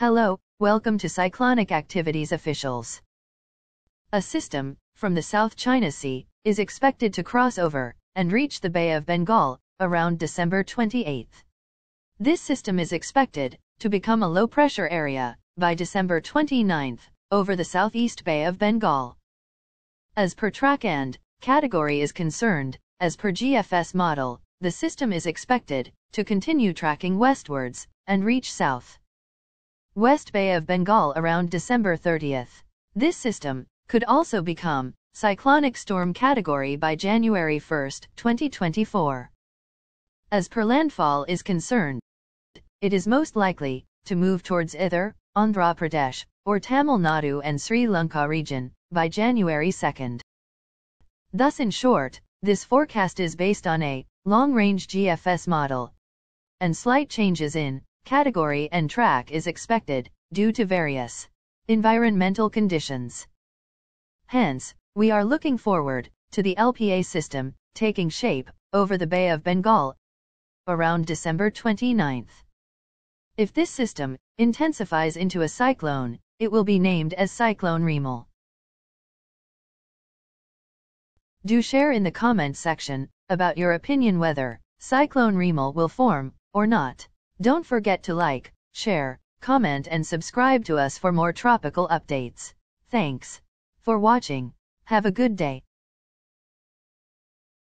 Hello, welcome to Cyclonic Activities Officials. A system, from the South China Sea, is expected to cross over and reach the Bay of Bengal around December 28. This system is expected to become a low-pressure area by December 29 over the southeast Bay of Bengal. As per track and category is concerned, as per GFS model, the system is expected to continue tracking westwards and reach south. West Bay of Bengal around December 30th. This system could also become cyclonic storm category by January 1, 2024. As per landfall is concerned, it is most likely to move towards either Andhra Pradesh or Tamil Nadu and Sri Lanka region by January 2. Thus in short, this forecast is based on a long-range GFS model, and slight changes in category and track is expected due to various environmental conditions. Hence, we are looking forward to the LPA system taking shape over the Bay of Bengal around December 29. If this system intensifies into a cyclone, it will be named as Cyclone Remal. Do share in the comment section about your opinion whether Cyclone Remal will form or not. Don't forget to like, share, comment and subscribe to us for more tropical updates. Thanks for watching. Have a good day.